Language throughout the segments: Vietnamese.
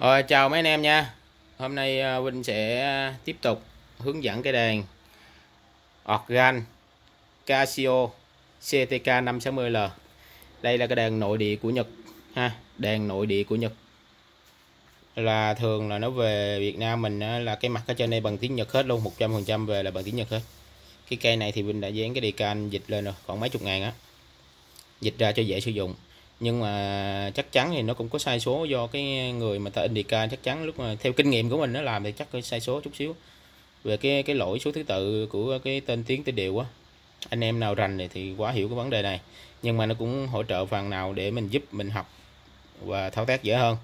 Rồi, chào mấy anh em nha. Hôm nay à, Vinh sẽ tiếp tục hướng dẫn cái đèn Organ Casio CTK 560L Đây là cái đèn nội địa của Nhật, ha. Đèn nội địa của Nhật. Là thường là nó về Việt Nam mình là cái mặt ở trên đây bằng tiếng Nhật hết luôn 100% về là bằng tiếng Nhật hết. Cái cây này thì Vinh đã dán cái decal dịch lên rồi Còn mấy chục ngàn á. Dịch ra cho dễ sử dụng nhưng mà chắc chắn thì nó cũng có sai số do cái người mà ta indica chắc chắn lúc mà theo kinh nghiệm của mình nó làm thì chắc có sai số chút xíu. Về cái cái lỗi số thứ tự của cái tên tiếng tên điều á anh em nào rành thì quá hiểu cái vấn đề này. Nhưng mà nó cũng hỗ trợ phần nào để mình giúp mình học và thao tác dễ hơn.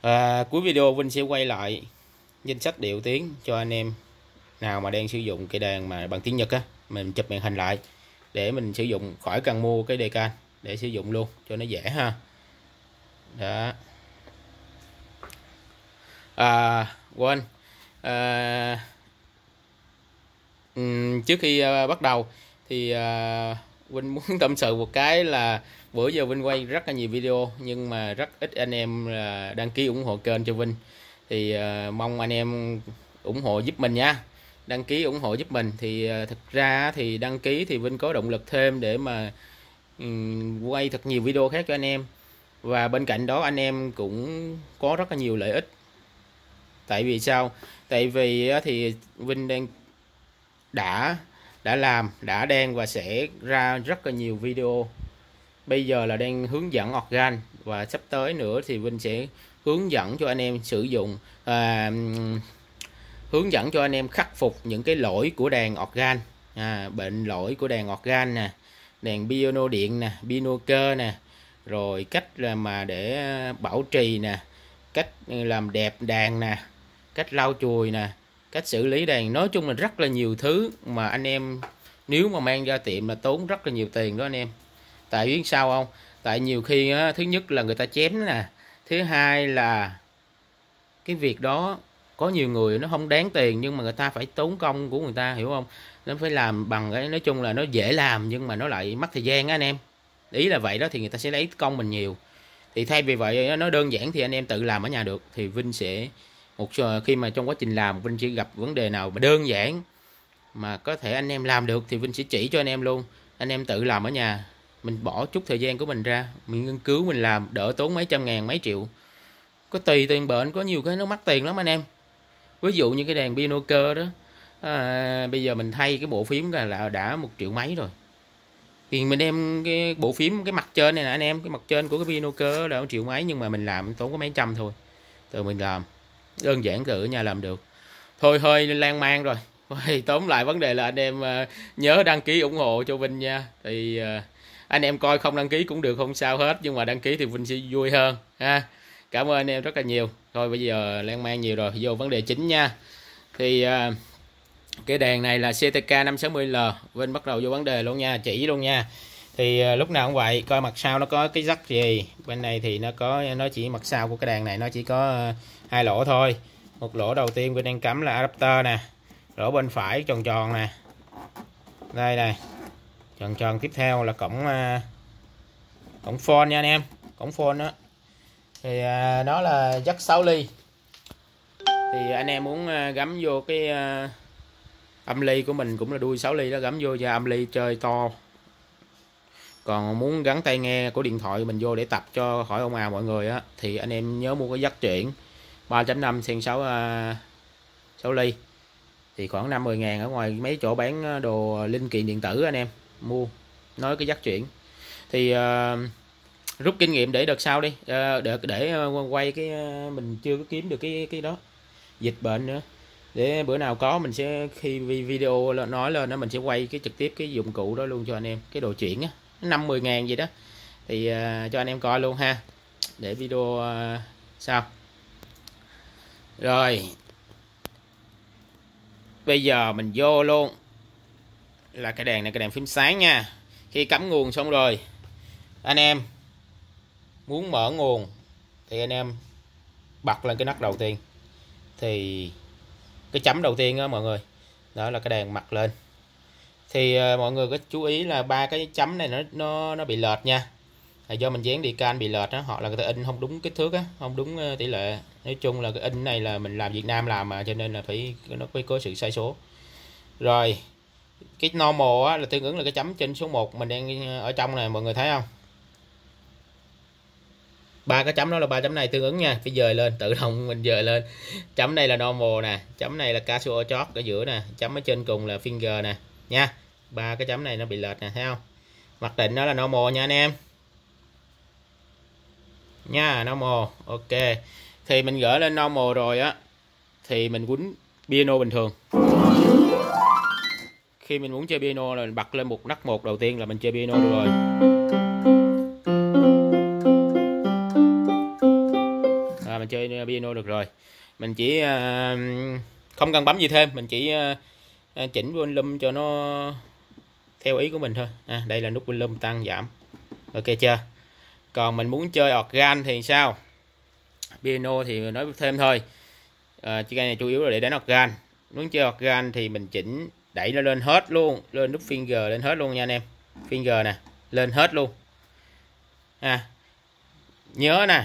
À, cuối video Vinh sẽ quay lại danh sách điệu tiếng cho anh em nào mà đang sử dụng cái đàn mà bằng tiếng Nhật á mình chụp màn hình lại để mình sử dụng khỏi cần mua cái đề can để sử dụng luôn cho nó dễ ha. Đó. À, quên. À, trước khi à, bắt đầu thì à, Vinh muốn tâm sự một cái là bữa giờ Vinh quay rất là nhiều video nhưng mà rất ít anh em là đăng ký ủng hộ kênh cho Vinh. Thì uh, mong anh em ủng hộ giúp mình nha. Đăng ký ủng hộ giúp mình thì uh, thực ra thì đăng ký thì Vinh có động lực thêm để mà quay thật nhiều video khác cho anh em. Và bên cạnh đó anh em cũng có rất là nhiều lợi ích. Tại vì sao? Tại vì thì Vinh đang đã đã làm đã đang và sẽ ra rất là nhiều video. Bây giờ là đang hướng dẫn organ và sắp tới nữa thì Vinh sẽ hướng dẫn cho anh em sử dụng à, hướng dẫn cho anh em khắc phục những cái lỗi của đàn organ. À, bệnh lỗi của đàn organ nè đèn piano điện nè piano cơ nè rồi cách là mà để ờ, bảo trì nè cách ờ, làm đẹp đàn nè cách lau chùi nè cách xử lý đàn, nói chung là rất là nhiều thứ mà anh em nếu mà mang ra tiệm là tốn rất là nhiều tiền đó anh em. Tại biết sao không? Tại nhiều khi á, thứ nhất là người ta chém nè thứ hai là cái việc đó có nhiều người nó không đáng tiền nhưng mà người ta phải tốn công của người ta, hiểu không? Nó phải làm bằng cái, nói chung là nó dễ làm nhưng mà nó lại mất thời gian á anh em. Ý là vậy đó thì người ta sẽ lấy công mình nhiều. Thì thay vì vậy nó đơn giản thì anh em tự làm ở nhà được. Thì Vinh sẽ một khi mà trong quá trình làm, Vinh chỉ gặp vấn đề nào mà đơn giản mà có thể anh em làm được thì Vinh sẽ chỉ cho anh em luôn. Anh em tự làm ở nhà. Mình bỏ chút thời gian của mình ra. Mình nghiên cứu, mình làm, đỡ tốn mấy trăm ngàn, mấy triệu. Có tùy tiền bệnh, có nhiều cái nó mắc tiền lắm anh em ví dụ như cái đèn binocle đó à, bây giờ mình thay cái bộ phím là đã một triệu mấy rồi. Thì mình đem cái bộ phím cái mặt trên này nè anh em cái mặt trên của cái binocle là một triệu mấy nhưng mà mình làm tốn có mấy trăm thôi. Từ mình làm đơn giản tự ở nhà làm được. Thôi hơi lan man rồi. Thì tóm lại vấn đề là anh em à, nhớ đăng ký ủng hộ cho Vinh nha. Thì à, anh em coi không đăng ký cũng được không sao hết. Nhưng mà đăng ký thì Vinh sẽ vui hơn ha. Cảm ơn anh em rất là nhiều thôi bây giờ lan man nhiều rồi vô vấn đề chính nha. Thì uh, cái đèn này là CTK 560L Vinh bắt đầu vô vấn đề luôn nha chỉ luôn nha. Thì uh, lúc nào cũng vậy coi mặt sau nó có cái rắc gì. Bên này thì nó có nó chỉ mặt sau của cái đèn này nó chỉ có uh, hai lỗ thôi. Một lỗ đầu tiên Vinh đang cắm là adapter nè lỗ bên phải tròn tròn nè. Đây này tròn tròn tiếp theo là cổng uh, cổng phone nha anh em cổng phone đó thì à, nó là dắt 6 ly. Thì anh em muốn à, gắm vô cái à, âm ly của mình cũng là đuôi 6 ly đó gắm vô cho âm ly chơi to. Còn muốn gắn tai nghe của điện thoại mình vô để tập cho khỏi ông à mọi người á thì anh em nhớ mua cái dắt chuyển 3.5 xen 6 6 ly. Thì khoảng 50 ngàn ở ngoài mấy chỗ bán đồ linh kiện điện tử anh em mua nói cái dắt chuyển. Thì uh, rút kinh nghiệm để đợt sau đi. Uh, để để quay cái ờ, mình chưa có kiếm được cái cái đó. Dịch bệnh nữa. Để bữa nào có mình sẽ khi video nói lên đó mình sẽ quay cái trực tiếp cái dụng cụ đó luôn cho anh em. Cái đồ chuyển á năm mười ngàn gì đó. Thì uh, cho anh em coi luôn ha. Để video uh, sau. Rồi. Bây giờ mình vô luôn. Là cái đèn này cái đèn phím sáng nha. Khi cắm nguồn xong rồi anh em muốn mở nguồn thì anh em bật lên cái nắp đầu tiên. Thì cái chấm đầu tiên đó mọi người đó là cái đèn mặt lên. Thì uh, mọi người có chú ý là ba cái chấm này nó nó nó bị lệch nha. Là do mình dán đi can bị lệch đó họ là người ta in không đúng kích thước á không đúng ờ, tỷ lệ. Nói chung là cái in này là mình làm Việt Nam làm mà cho nên là phải nó phải có sự sai số. Rồi cái normal á là tương ứng là cái chấm trên số 1 mình đang ở trong này mọi người thấy không? Ba cái chấm đó là ba chấm này tương ứng nha phải dời lên, tự động mình dời lên. Chấm này là normal nè, chấm này là casual chót ở giữa nè, chấm ở trên cùng là finger nè, nha. Ba cái chấm này nó bị lệch nè, thấy không? Mặc định nó là normal nha anh em. Nha, normal, ok. Thì mình gỡ lên normal rồi á, thì mình quýnh piano bình thường. Khi mình muốn chơi piano là mình bật lên một nấc một đầu tiên là mình chơi piano được rồi. Chơi piano được rồi. Mình chỉ ờ, không cần bấm gì thêm mình chỉ ờ, ờ, chỉnh volume cho nó theo ý của mình thôi. À, đây là nút volume tăng giảm. Ok chưa? Còn mình muốn chơi organ thì sao? Piano thì nói thêm thôi. À, chiếc này chủ yếu là để đánh organ. Muốn chơi organ thì mình chỉnh đẩy nó lên hết luôn lên nút finger lên hết luôn nha anh em. Finger nè lên hết luôn. À nhớ nè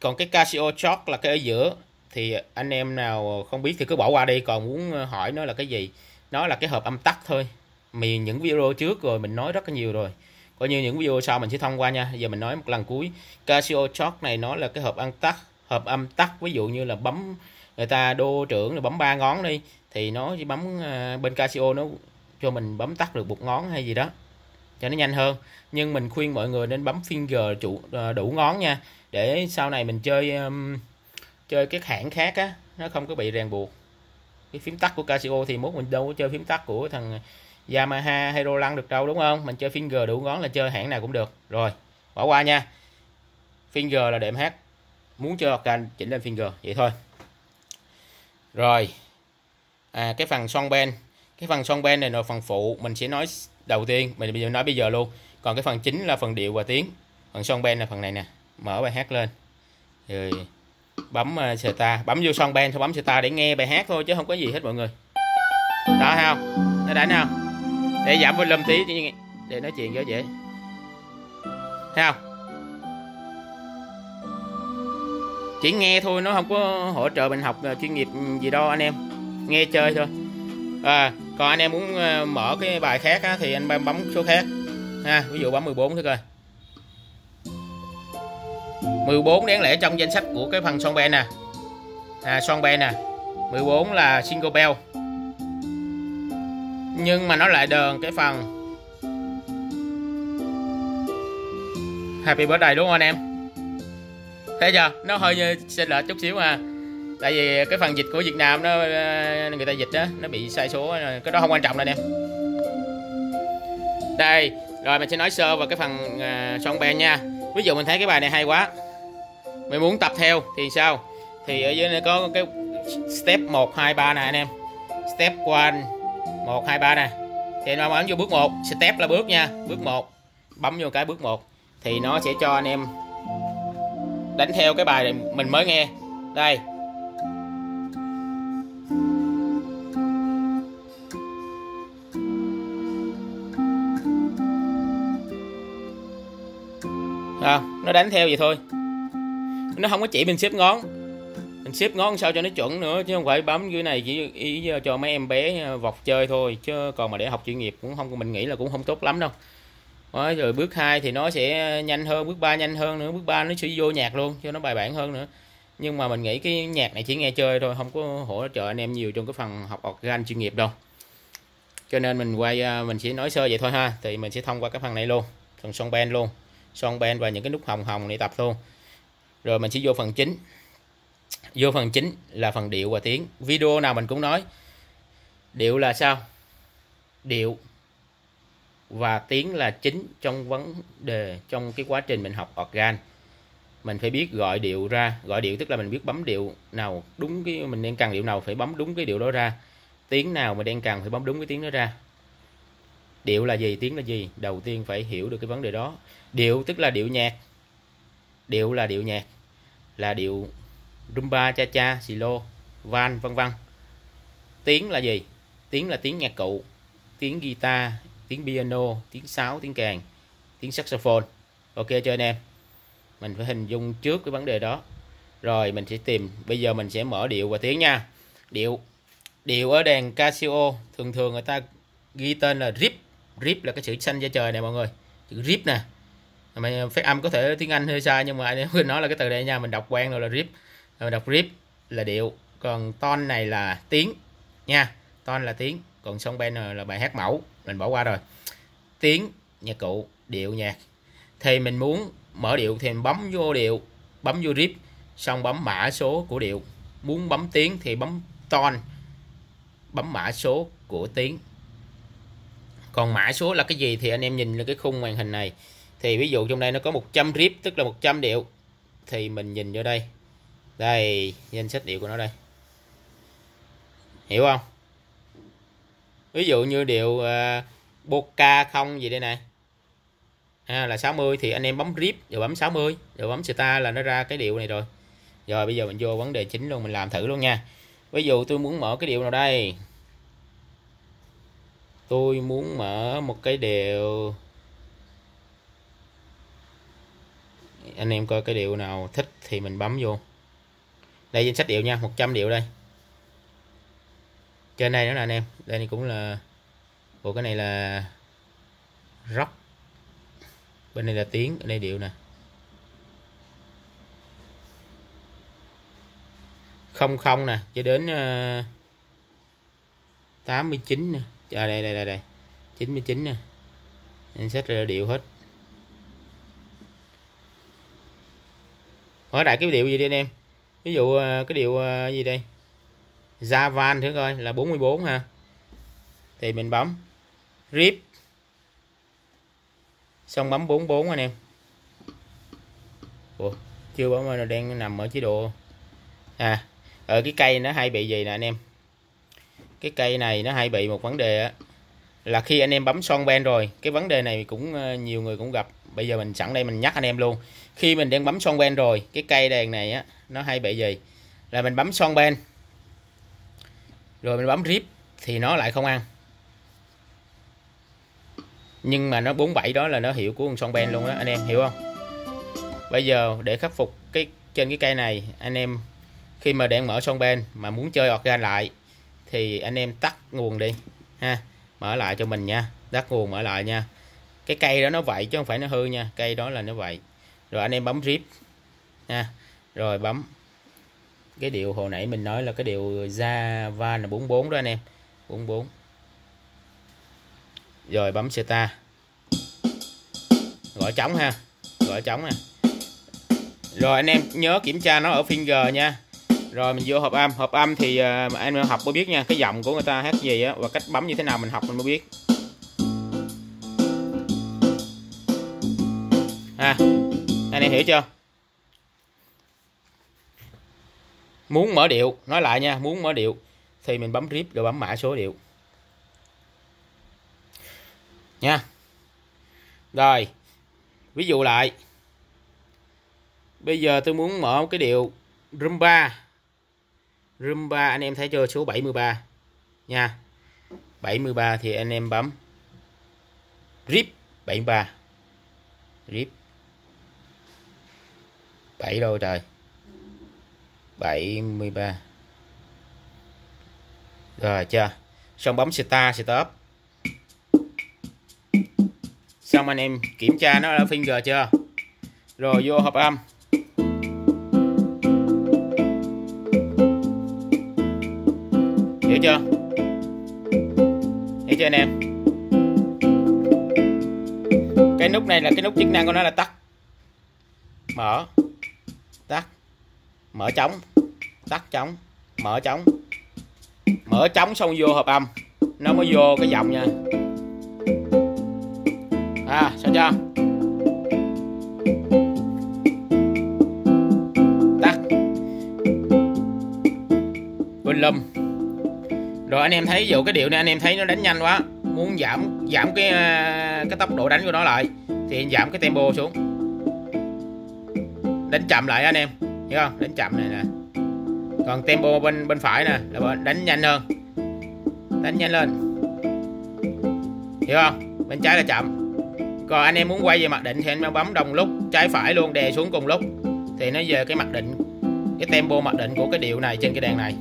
còn cái Casio Chalk là cái ở giữa. Thì anh em nào không biết thì cứ bỏ qua đi. Còn muốn hỏi nó là cái gì? Nó là cái hộp âm tắc thôi. Mình những video trước rồi, mình nói rất là nhiều rồi. Coi như những video sau mình sẽ thông qua nha. Giờ mình nói một lần cuối. Casio Chalk này nó là cái hộp âm tắc, hộp âm tắc, ví dụ như là bấm, người ta đô trưởng là bấm ba ngón đi, thì nó chỉ bấm ờ, bên Casio nó cho mình bấm tắt được một ngón hay gì đó, cho nó nhanh hơn. Nhưng mình khuyên mọi người nên bấm finger chủ ờ, đủ ngón nha để sau này mình chơi um, chơi các hãng khác á nó không có bị ràng buộc. Cái phím tắt của Casio thì mốt mình đâu có chơi phím tắt của thằng Yamaha hay Roland được đâu đúng không? Mình chơi finger đủ ngón là chơi hãng nào cũng được. Rồi bỏ qua nha. Finger là đệm hát. Muốn chơi canh chỉnh lên finger vậy thôi. Rồi. À, cái phần son ben cái phần son ben này là phần phụ. Mình sẽ nói đầu tiên. Mình bây giờ nói bây giờ luôn. Còn cái phần chính là phần điệu và tiếng. Phần son ben là phần này nè mở bài hát lên. Rồi bấm ờ, uh, ta bấm vô son band xong bấm ta để nghe bài hát thôi chứ không có gì hết mọi người. Đó thấy không? Nó đánh không để giảm volume tí để nói chuyện cho dễ. Thấy không? Chỉ nghe thôi nó không có hỗ trợ mình học ờ, chuyên nghiệp gì đâu anh em. Nghe chơi thôi. À, còn anh em muốn ờ, mở cái bài khác á, thì anh bấm số khác. Ha ví dụ bấm 14 thôi coi. 14 đáng lẽ trong danh sách của cái phần son ben nè. À, son ben nè. 14 là single bell. Nhưng mà nó lại đờn cái phần Happy birthday đúng không anh em? Thế giờ nó hơi xin lệch chút xíu à. Tại vì cái phần dịch của Việt Nam nó ờ, người ta dịch đó nó bị sai số cái đó không quan trọng đâu anh em. Đây rồi mình sẽ nói sơ vào cái phần ờ, uh, son ben nha. Ví dụ mình thấy cái bài này hay quá mày muốn tập theo thì sao? Thì ở dưới này có cái step 1 2 3 nè anh em. Step 1 1 2 3 nè. Thì nó bấm vô bước 1 step là bước nha. Bước 1 bấm vô cái bước 1 thì nó sẽ cho anh em đánh theo cái bài này mình mới nghe. Đây. À, nó đánh theo vậy thôi nó không có chỉ mình xếp ngón. Mình xếp ngón sao cho nó chuẩn nữa chứ không phải bấm dưới này chỉ ý cho mấy em bé à, vọt vọc chơi thôi chứ còn mà để học chuyên nghiệp cũng không mình nghĩ là cũng không tốt lắm đâu. Đó, rồi bước 2 thì nó sẽ nhanh hơn bước 3 nhanh hơn nữa bước 3 nó sẽ vô nhạc luôn cho nó bài bản hơn nữa. Nhưng mà mình nghĩ cái nhạc này chỉ nghe chơi thôi không có hỗ trợ anh em nhiều trong cái phần học organ chuyên nghiệp đâu. Cho nên mình quay à, mình chỉ nói sơ vậy thôi ha thì mình sẽ thông qua cái phần này luôn phần son band luôn. Son ben và những cái nút hồng hồng để tập luôn rồi mình sẽ vô phần chính. Vô phần chính là phần điệu và tiếng. Video nào mình cũng nói. Điệu là sao? Điệu và tiếng là chính trong vấn đề, trong cái quá trình mình học organ. Mình phải biết gọi điệu ra. Gọi điệu tức là mình biết bấm điệu nào đúng cái, mình đang cần điệu nào phải bấm đúng cái điệu đó ra. Tiếng nào mình đang cần phải bấm đúng cái tiếng đó ra. Điệu là gì? Tiếng là gì? Đầu tiên phải hiểu được cái vấn đề đó. Điệu tức là điệu nhạc điệu là điệu nhạc, là điệu rumba cha cha silo, van, vân vân. Tiếng là gì? Tiếng là tiếng nhạc cụ, tiếng guitar, tiếng piano, tiếng sáo, tiếng kèn, tiếng saxophone. Ok, cho anh em. Mình phải hình dung trước cái vấn đề đó. Rồi, mình sẽ tìm, bây giờ mình sẽ mở điệu và tiếng nha. Điệu điệu ở đèn Casio, thường thường người ta ghi tên là rip. Rip là cái chữ xanh da trời này mọi người. Chữ rip nè mày phát âm có thể tiếng Anh hơi sai nhưng mà anh em nói là cái từ đây nha, mình đọc quen rồi là rip. Ờ, mình đọc rip là điệu. Còn ton này là tiếng nha. Ton là tiếng. Còn song ben là bài hát mẫu. Mình bỏ qua rồi. Tiếng, nhạc cụ, điệu, nhạc. Thì mình muốn mở điệu thì mình bấm vô điệu, bấm vô rip, xong bấm mã số của điệu. Muốn bấm tiếng thì bấm ton. Bấm mã số của tiếng. Còn mã số là cái gì thì anh em nhìn lên cái khung màn hình này thì ví dụ trong đây nó có 100 rip tức là 100 điệu. Thì mình nhìn vô đây. Đây danh sách điệu của nó đây. Hiểu không? Ví dụ như điệu uh, Boca không gì đây này. À, là 60 thì anh em bấm rip rồi bấm 60 rồi bấm star là nó ra cái điệu này rồi. Rồi bây giờ mình vô vấn đề chính luôn mình làm thử luôn nha. Ví dụ tôi muốn mở cái điệu nào đây? Tôi muốn mở một cái điệu anh em coi cái điệu nào thích thì mình bấm vô. Đây danh sách điệu nha 100 điệu đây. Trên đây nữa nè anh em đây cũng là bộ cái này là rock. Bên này là tiếng ở đây điệu nè. Không không nè cho đến ờ, uh, 89 nè. À, đây đây đây đây. 99 nè. Danh sách là điệu hết. Hỏi đại cái điệu gì đi anh em? Ví dụ ờ, cái điệu ờ, gì đây? Javan thử coi là 44 ha thì mình bấm rip. Xong bấm 44 anh em. Ủa, chưa bấm nó đang nằm ở chế độ. À ở cái cây nó hay bị gì nè anh em? Cái cây này nó hay bị một vấn đề á là khi anh em bấm son ben rồi cái vấn đề này cũng nhiều người cũng gặp bây giờ mình sẵn đây mình nhắc anh em luôn. Khi mình đang bấm son ben rồi, cái cây đèn này á, nó hay bị gì? Là mình bấm son ben. Rồi mình bấm rip thì nó lại không ăn. Nhưng mà nó 47 đó là nó hiệu của con son ben luôn đó anh em hiểu không? Bây giờ để khắc phục cái, trên cái cây này, anh em khi mà đang mở son ben mà muốn chơi organ lại thì anh em tắt nguồn đi, ha. Mở lại cho mình nha, tắt nguồn mở lại nha cái cây đó nó vậy chứ không phải nó hư nha. Cây đó là nó vậy. Rồi anh em bấm rip nha. Rồi bấm. Cái điều hồi nãy mình nói là cái điều ra van là 44 đó anh em. 44 rồi bấm seta. Gọi trống ha. Gọi trống nè. Rồi anh em nhớ kiểm tra nó ở finger nha. Rồi mình vô hộp âm. Hộp âm thì à, anh em học mới biết nha. Cái giọng của người ta hát gì á và cách bấm như thế nào mình học mình mới biết. Ha à, anh em hiểu chưa? Muốn mở điệu nói lại nha muốn mở điệu thì mình bấm rip rồi bấm mã số điệu. Nha. Rồi ví dụ lại. Bây giờ tôi muốn mở cái điệu rumba. Rumba anh em thấy chưa? Số 73 nha. 73 thì anh em bấm rip 73 rip. 7 đâu trời. 73 rồi, chưa? Xong bấm start stop xong anh em kiểm tra nó là finger chưa? Rồi, vô hợp âm. Hiểu chưa? Hiểu chưa anh em? Cái nút này là cái nút chức năng của nó là tắt. Mở mở trống. Tắt trống. Mở trống. Mở trống xong vô hợp âm. Nó mới vô cái giọng nha. À sao chưa? Tắt. Lum rồi anh em thấy dụ cái điệu này, anh em thấy nó đánh nhanh quá. Muốn giảm giảm cái à, cái tốc độ đánh của nó lại, thì giảm cái tempo xuống. Đánh chậm lại anh em hiểu không? Đánh chậm này nè. Còn tempo bên bên phải nè, là đánh nhanh hơn. Đánh nhanh lên. Hiểu không? Bên trái là chậm. Còn anh em muốn quay về mặc định thì anh em bấm đồng lúc trái phải luôn, đè xuống cùng lúc. Thì nó về cái mặc định, cái tempo mặc định của cái điệu này trên cái đàn này.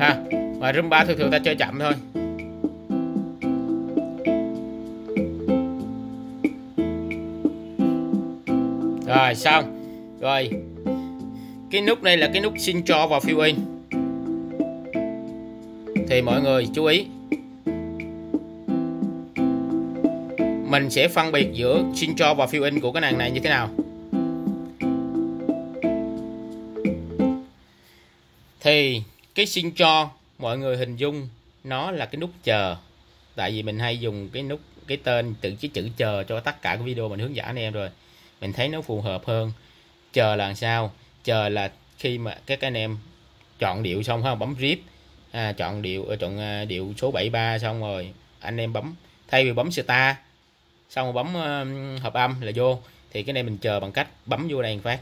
Ha và rumba thường thường ta chơi chậm thôi. Rồi, xong rồi. Cái nút này là cái nút xin cho vào fill in. Thì mọi người chú ý. Mình sẽ phân biệt giữa xin cho và fill in của cái nàng này như thế nào. Thì cái xin cho, mọi người hình dung nó là cái nút chờ. Tại vì mình hay dùng cái nút, cái tên, tự cái chữ chờ cho tất cả các video mình hướng dẫn anh em rồi. Mình thấy nó phù hợp hơn chờ là sao? Chờ là khi mà các anh em chọn điệu xong ha bấm rip. À, chọn điệu ờ, chọn à, điệu số 73 xong rồi anh em bấm. Thay vì bấm star xong rồi bấm uh, hợp âm là vô. Thì cái này mình chờ bằng cách bấm vô đây một phát.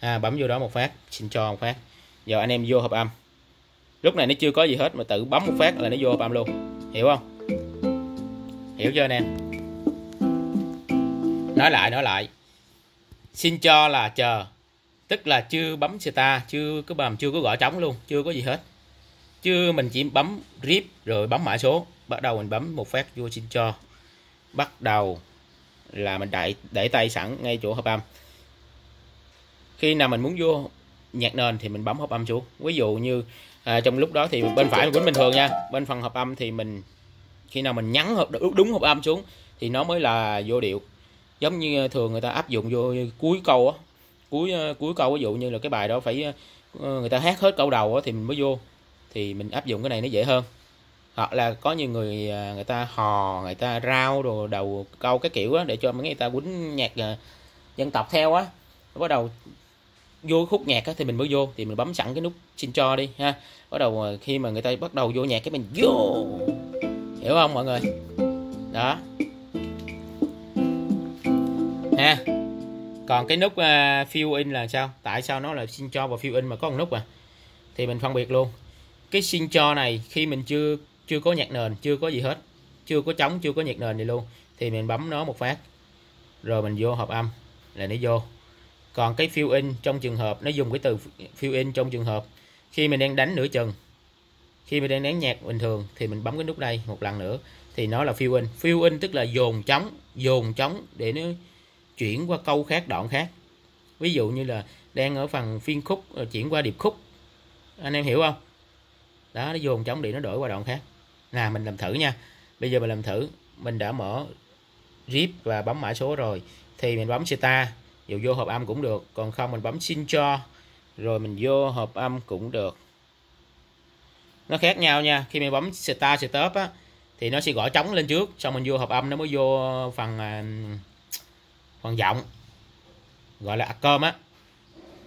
À, bấm vô đó một phát xin cho một phát. Giờ anh em vô hợp âm. Lúc này nó chưa có gì hết mà tự bấm một phát là nó vô hợp âm luôn. Hiểu không? Hiểu chưa anh em? Nói lại nói lại xin cho là chờ. Tức là chưa bấm star chưa cứ bầm chưa có gõ trống luôn chưa có gì hết. Chưa mình chỉ bấm rip rồi bấm mã số. Bắt đầu mình bấm một phát vô xin cho. Bắt đầu là mình đẩy để tay sẵn ngay chỗ hợp âm. Khi nào mình muốn vô nhạc nền thì mình bấm hợp âm xuống. Ví dụ như à, trong lúc đó thì bên phải mình quýnh bình thường nha. Bên phần hợp âm thì mình khi nào mình nhắn hợp đúng hợp âm xuống thì nó mới là vô điệu giống như ờ, thường người ta áp dụng vô cuối câu á, cuối ờ, cuối câu, ví dụ như là cái bài đó phải ờ, người ta hát hết câu đầu á thì mình mới vô, thì mình áp dụng cái này nó dễ hơn. Hoặc là có nhiều người người ta hò, người ta rao đồ đầu câu cái kiểu á, để cho mấy người ta quýnh nhạc dân tộc theo á. Bắt đầu vô khúc nhạc á thì mình mới vô, thì mình bấm sẵn cái nút xin cho đi, ha. Bắt đầu khi mà người ta bắt đầu vô nhạc cái mình vô. Hiểu không mọi người? Đó ha. Còn cái nút à, uh, fill in là sao? Tại sao nó là xin cho và fill in mà có một nút à? Thì mình phân biệt luôn. Cái xin cho này khi mình chưa chưa có nhạc nền chưa có gì hết chưa có trống chưa có nhạc nền gì luôn thì mình bấm nó một phát rồi mình vô hợp âm là nó vô. Còn cái fill in trong trường hợp nó dùng cái từ fill in trong trường hợp khi mình đang đánh nửa chừng khi mình đang đánh nhạc bình thường thì mình bấm cái nút đây một lần nữa thì nó là fill in. Fill in tức là dồn trống dồn trống để nó chuyển qua câu khác, đoạn khác. Ví dụ như là đang ở phần phiên khúc ờ, chuyển qua điệp khúc. Anh em hiểu không? Đó, nó dồn trống để nó đổi qua đoạn khác. Là mình làm thử nha. Bây giờ mình làm thử. Mình đã mở rip và bấm mã số rồi. Thì mình bấm star dù vô hộp âm cũng được. Còn không, mình bấm xin cho. Rồi mình vô hộp âm cũng được. Nó khác nhau nha. Khi mình bấm star stop á, thì nó sẽ gõ trống lên trước. Xong mình vô hộp âm, nó mới vô phần à, phần giọng, gọi là cơm á.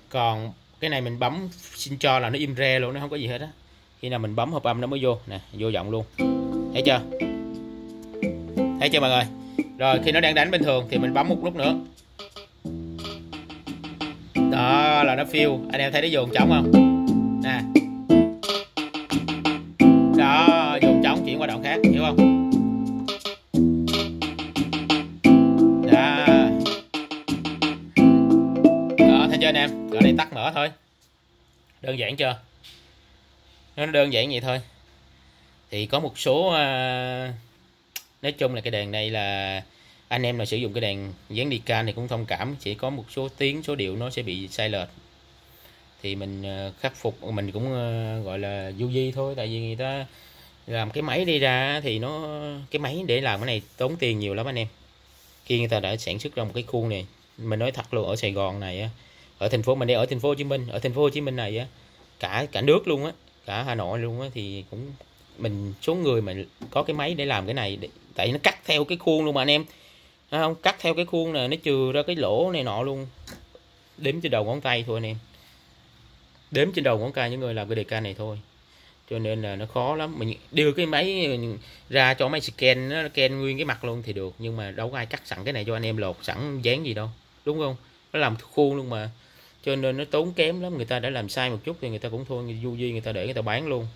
Còn cái này mình bấm, xin cho là nó im re luôn, nó không có gì hết á. Khi nào mình bấm hợp âm nó mới vô. Nè, vô giọng luôn. Thấy chưa? Thấy chưa mọi người? Rồi, khi nó đang đánh bình thường thì mình bấm một lúc nữa. Đó, là nó phiêu anh em thấy nó dồn trống không? Nè. Đơn giản chưa? Nó đơn giản vậy thôi. Thì có một số uh, nói chung là cái đàn này là anh em nào sử dụng cái đàn dán đi can thì cũng thông cảm chỉ có một số tiếng số điệu nó sẽ bị sai lệch. Thì mình uh, khắc phục mình cũng uh, gọi là du di thôi tại vì người ta làm cái máy đi ra thì nó cái máy để làm cái này tốn tiền nhiều lắm anh em. Khi người ta đã sản xuất ra một cái khuôn này mình nói thật luôn ở Sài Gòn này á ở thành phố mình đây ở thành phố Hồ Chí Minh ở thành phố Hồ Chí Minh này á cả cả nước luôn á cả Hà Nội luôn á thì cũng mình số người mà có cái máy để làm cái này để, tại nó cắt theo cái khuôn luôn mà anh em. À, không? Cắt theo cái khuôn này nó trừ ra cái lỗ này nọ luôn. Đếm trên đầu ngón tay thôi anh em. Đếm trên đầu ngón tay những người làm cái đề ca này thôi. Cho nên là nó khó lắm. Mình đưa cái máy ra cho máy scan nó scan nguyên cái mặt luôn thì được. Nhưng mà đâu có ai cắt sẵn cái này cho anh em lột sẵn dán gì đâu. Đúng không? Nó làm khuôn luôn mà cho nên nó tốn kém lắm. Người ta đã làm sai một chút thì người ta cũng thôi du di người ta để người ta bán luôn.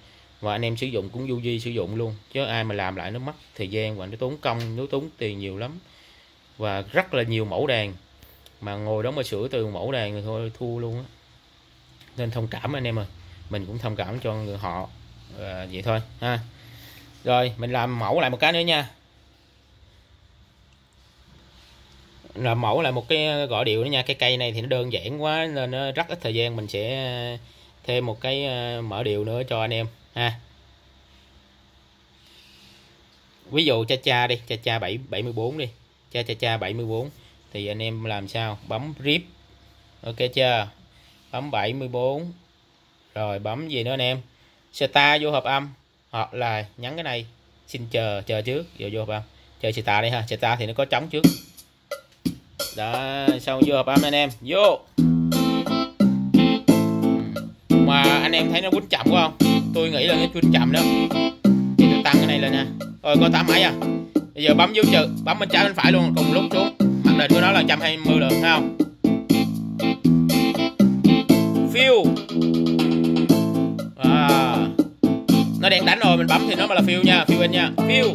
Và anh em sử dụng cũng du di sử dụng luôn. Chứ ai mà làm lại nó mất thời gian và nó tốn công nó tốn tiền nhiều lắm. Và rất là nhiều mẫu đàn. Mà ngồi đó mà sửa từ mẫu đàn thì thôi thua luôn á. Nên thông cảm anh em ơi. Mình cũng thông cảm cho người họ. À, vậy thôi ha. Rồi mình làm mẫu lại một cái nữa nha. Làm mẫu lại một cái gõ điệu nữa nha. Cái cây này thì nó đơn giản quá, nên nó rất ít thời gian. Mình sẽ thêm một cái ờ, mở điệu nữa cho anh em, ha. Ví dụ cha cha đi, cha cha 7 74 đi. Cha cha cha 74 thì anh em làm sao? Bấm rip. Ok chưa? Bấm 74 rồi, bấm gì nữa anh em? Star vô hợp âm, hoặc là nhấn cái này. Xin chờ chờ trước rồi vô hợp âm. Chờ star đi ha. Star thì nó có trống trước đó, xong vô hợp âm anh em. Vô. Mà anh em thấy nó quýnh chậm quá không? Tôi nghĩ là nó quýnh chậm đó. Thì tôi tăng cái này lên nè. rồi có tám mấy à. Bây giờ bấm dấu trừ bấm bên trái bên phải luôn, cùng lúc xuống. Mặc định của nó là 120 được thấy không? Phiêu à. nó đang đánh rồi, mình bấm thì nó mà là phiêu nha phiêu in nha. Phiêu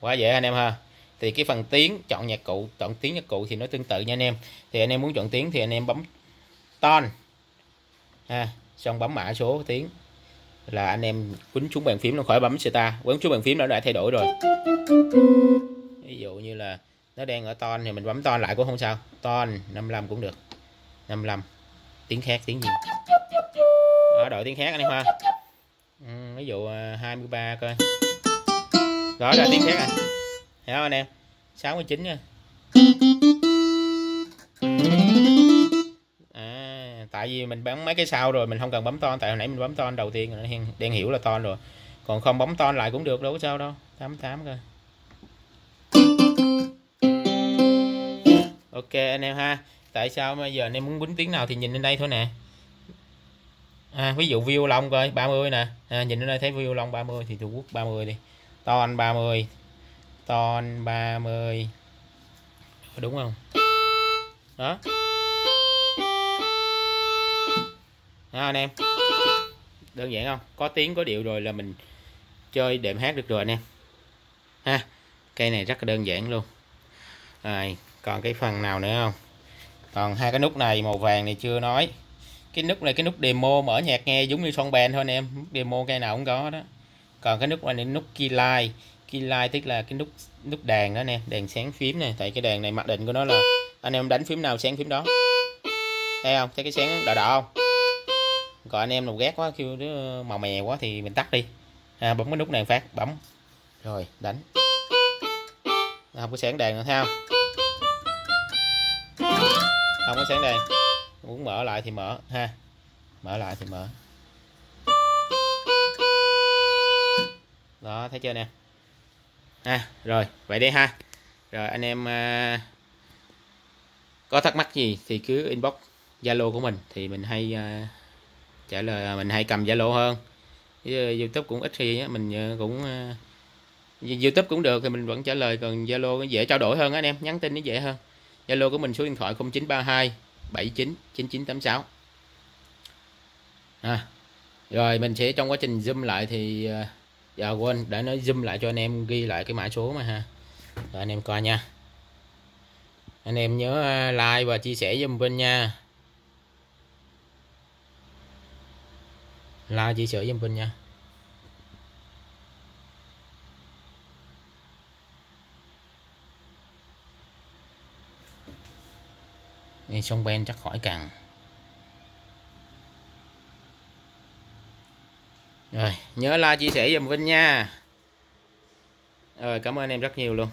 quá dễ anh em ha. Thì cái phần tiếng chọn nhạc cụ chọn tiếng nhạc cụ thì nó tương tự nha anh em. Thì anh em muốn chọn tiếng thì anh em bấm ton ha xong bấm mã số tiếng. Là anh em quýnh xuống bàn phím nó khỏi bấm ta quấn xuống bàn phím nó đã thay đổi rồi. Ví dụ như là nó đang ở ton thì mình bấm ton lại cũng không sao. Ton 55 cũng được. 55 tiếng khác tiếng gì? Đó đổi tiếng khác anh em ha. Ừ, ví dụ à, 23 coi đó là tiếng khác à hiểu không anh em. 69 nha. À, tại vì mình bấm mấy cái sau rồi mình không cần bấm ton. Tại hồi nãy mình bấm ton đầu tiên nó đang hiểu là ton rồi. Còn không bấm ton lại cũng được đâu có sao đâu. 88 coi. Ok anh em ha. Tại sao bây giờ anh em muốn quýnh tiếng nào thì nhìn lên đây thôi nè. À, ví dụ view long coi 30 nè. À, nhìn lên đây thấy view long 30 thì tôi quốc 30 đi ton 30 ton 30 đúng không? Đó. Đó, anh em. Đơn giản không? Có tiếng, có điệu rồi là mình chơi đệm hát được rồi anh em. Ha, cây này rất là đơn giản luôn. Rồi, còn cái phần nào nữa không? Còn hai cái nút này, màu vàng này chưa nói. Cái nút này, cái nút demo mở nhạc nghe giống như son bèn thôi anh em. Demo cây nào cũng có đó còn cái nút này là nút key light key light tức là cái nút nút đàn đó nè đèn sáng phím này tại cái đèn này mặc định của nó là anh em đánh phím nào sáng phím đó. Thấy không? Thấy cái sáng đỏ đỏ không? Còn anh em nào ghét quá kêu đứa màu mè quá thì mình tắt đi. À, bấm cái nút này phát bấm. Rồi đánh. À, không có sáng đèn nữa thấy không? Không có sáng đèn. Muốn mở lại thì mở ha. Mở lại thì mở. Đó thấy chưa nè? À, rồi vậy đi ha. Rồi anh em à, có thắc mắc gì thì cứ inbox zalo của mình thì mình hay à, trả lời à, mình hay cầm zalo hơn. Youtube cũng ít khi mình à, cũng à, youtube cũng được thì mình vẫn trả lời còn zalo dễ trao đổi hơn anh em nhắn tin nó dễ hơn. Zalo của mình số điện thoại 0932 79 9986 à, rồi mình sẽ trong quá trình zoom lại thì à, giờ quên để nó zoom lại cho anh em ghi lại cái mã số mà ha. Rồi anh em coi nha. Anh em nhớ à, like và chia sẻ giùm bên nha. Like chia sẻ giùm bên nha. Đây, sông ben chắc khỏi càng. Rồi, nhớ like, chia sẻ giùm Vinh nha. Rồi, cảm ơn em rất nhiều luôn.